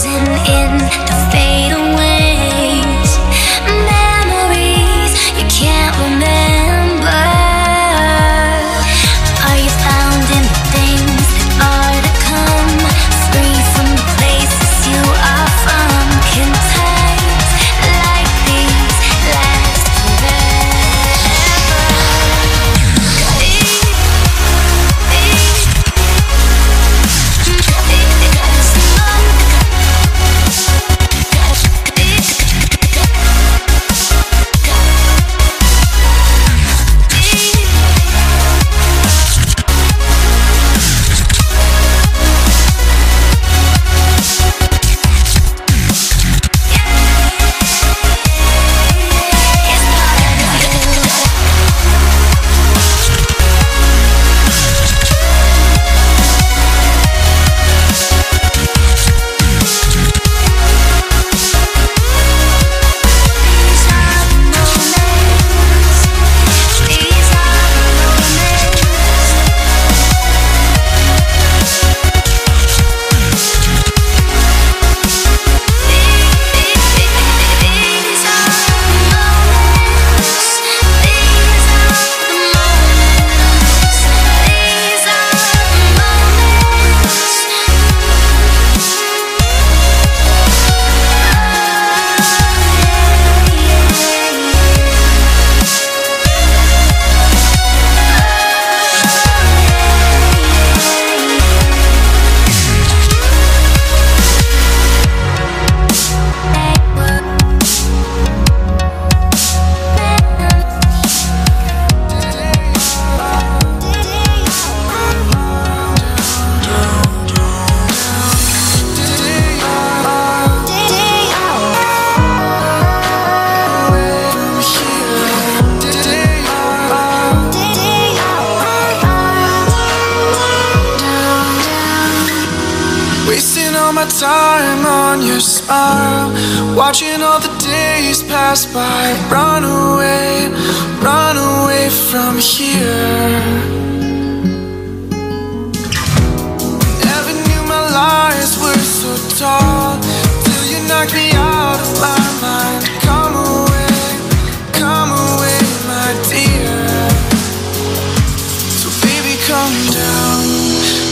frozen time on your smile Watching all the days pass by. Run away, run away from here. Never knew my lies were so tall Till you knocked me out of my mind. Come away, come away my dear. So baby come down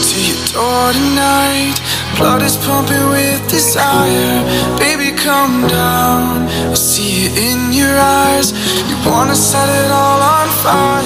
to your door tonight Blood is pumping with desire. Baby, come down. I see it in your eyes. You wanna set it all on fire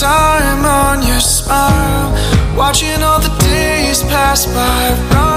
time on your smile Watching all the days pass by